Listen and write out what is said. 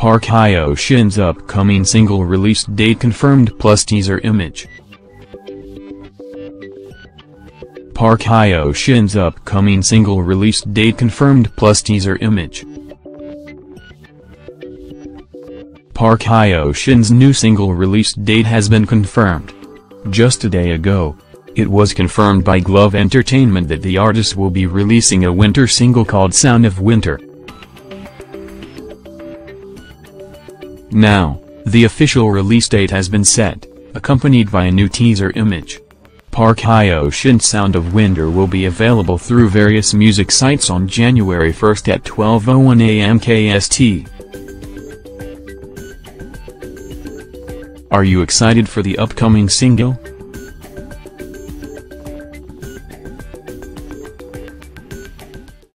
Park Hyo Shin's upcoming single release date confirmed plus teaser image. Park Hyo Shin's upcoming single release date confirmed plus teaser image. Park Hyo Shin's new single release date has been confirmed. Just a day ago, it was confirmed by Glove Entertainment that the artist will be releasing a winter single called Sound of Winter. Now, the official release date has been set, accompanied by a new teaser image. Park Hyo Shin's Sound of Winter will be available through various music sites on January 1 at 12.01 am KST. Are you excited for the upcoming single?